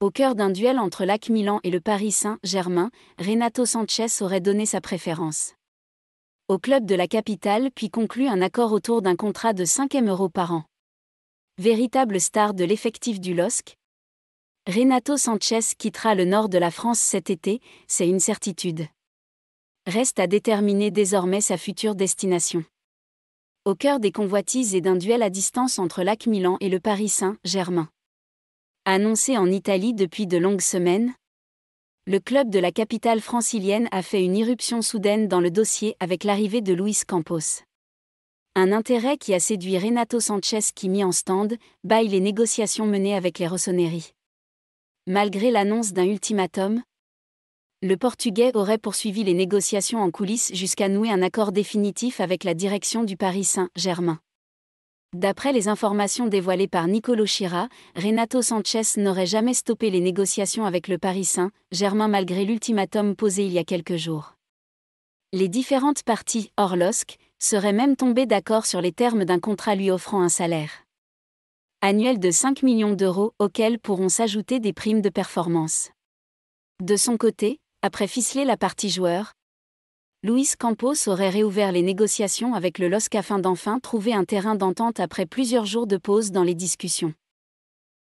Au cœur d'un duel entre l'AC Milan et le Paris Saint-Germain, Renato Sanchez aurait donné sa préférence. Au club de la capitale puis conclu un accord autour d'un contrat de 5 M euros par an. Véritable star de l'effectif du LOSC, Renato Sanchez quittera le nord de la France cet été, c'est une certitude. Reste à déterminer désormais sa future destination. Au cœur des convoitises et d'un duel à distance entre l'AC Milan et le Paris Saint-Germain. Annoncé en Italie depuis de longues semaines, le club de la capitale francilienne a fait une irruption soudaine dans le dossier avec l'arrivée de Luis Campos. Un intérêt qui a séduit Renato Sanchez qui mis en stand, baille les négociations menées avec les Rossoneri. Malgré l'annonce d'un ultimatum, le Portugais aurait poursuivi les négociations en coulisses jusqu'à nouer un accord définitif avec la direction du Paris Saint-Germain. D'après les informations dévoilées par Nicolo Chira, Renato Sanchez n'aurait jamais stoppé les négociations avec le Paris Saint-Germain malgré l'ultimatum posé il y a quelques jours. Les différentes parties, hors LOSC, seraient même tombées d'accord sur les termes d'un contrat lui offrant un salaire annuel de 5 millions d'euros auxquels pourront s'ajouter des primes de performance. De son côté, après ficeler la partie joueur, Luis Campos aurait réouvert les négociations avec le LOSC afin d'enfin trouver un terrain d'entente après plusieurs jours de pause dans les discussions.